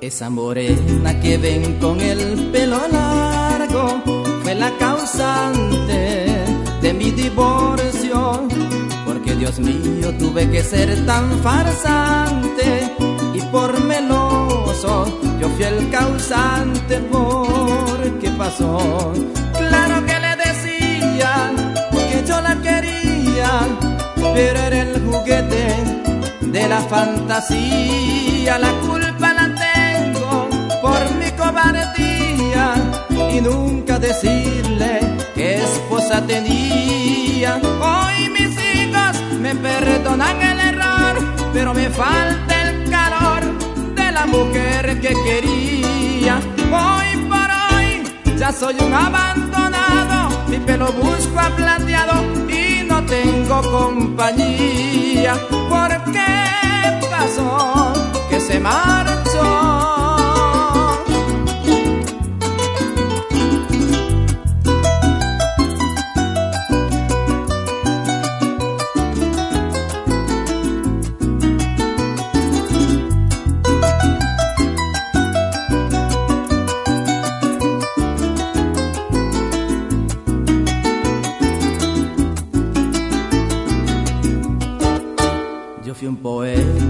Esa morena que ven con el pelo largo fue la causante de mi divorcio. Porque Dios mío tuve que ser tan farsante y por meloso yo fui el causante. ¿Por qué pasó? Claro que le decía que yo la quería, pero era el juguete de la fantasía. La decirle qué esposa tenía. Hoy mis hijos me perdonan el error, pero me falta el calor de la mujer que quería. Hoy por hoy ya soy un abandonado, mi pelo busco plateado y no tengo compañía.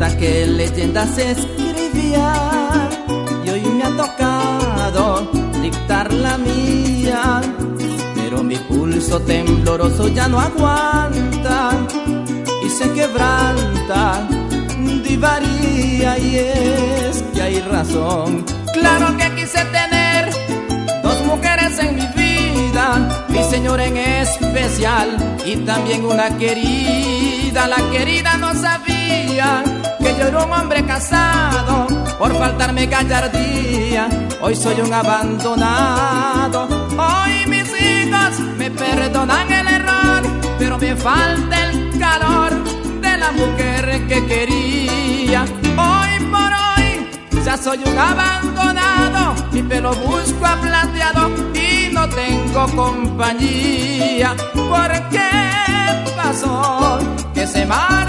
Poeta que leyendas escribía y hoy me ha tocado dictar la mía. Pero mi pulso tembloroso ya no aguanta y se quebranta, divaría y es que hay razón. Claro que quise tener dos mujeres en mi vida, mi señora en especial y también una querida, la querida no sabía yo era un hombre casado por faltarme gallardía. Hoy soy un abandonado. Hoy mis hijos me perdonan el error, pero me falta el calor de la mujer que quería. Hoy por hoy ya soy un abandonado. Mi pelo busco plateado y no tengo compañía. ¿Por qué pasó que se va?